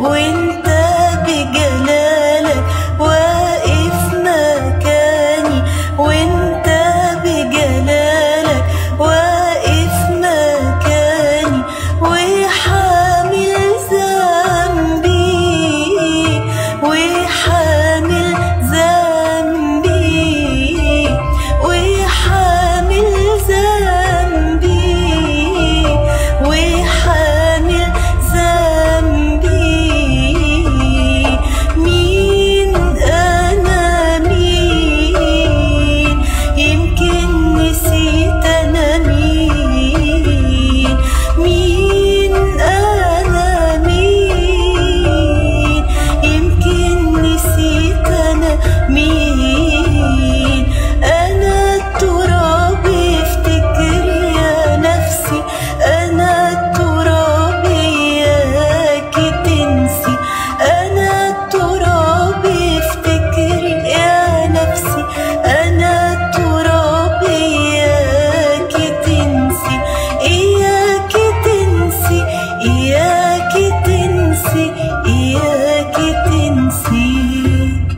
وين